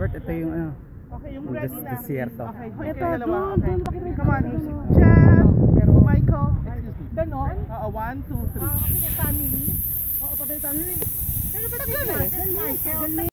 Robert, ito yung ano. Okay, yung ready na. desierto. Okay, hoy Ito, dalawa. doon, Okay. doon, pakita- Come on. Jeff, Pero Michael. Excuse me. Ganon? Oo, one, two, three. Ah, sige, family. Oo, patay family. Pero ba't Michael? Michael.